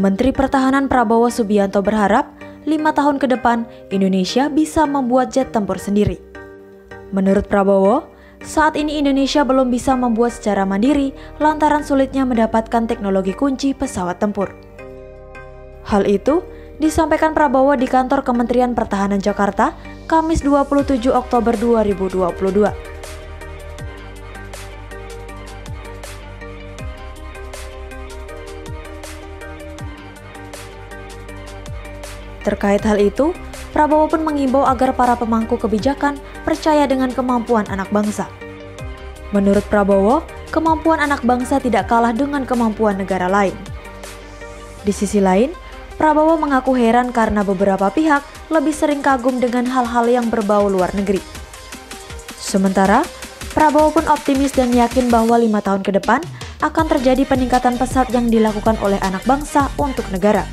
Menteri Pertahanan Prabowo Subianto berharap lima tahun ke depan Indonesia bisa membuat jet tempur sendiri. Menurut Prabowo, saat ini Indonesia belum bisa membuat secara mandiri lantaran sulitnya mendapatkan teknologi kunci pesawat tempur. Hal itu disampaikan Prabowo di kantor Kementerian Pertahanan Jakarta Kamis 27 Oktober 2022. Terkait hal itu, Prabowo pun mengimbau agar para pemangku kebijakan percaya dengan kemampuan anak bangsa. Menurut Prabowo, kemampuan anak bangsa tidak kalah dengan kemampuan negara lain. Di sisi lain, Prabowo mengaku heran karena beberapa pihak lebih sering kagum dengan hal-hal yang berbau luar negeri. Sementara, Prabowo pun optimis dan yakin bahwa lima tahun ke depan akan terjadi peningkatan pesat yang dilakukan oleh anak bangsa untuk negara.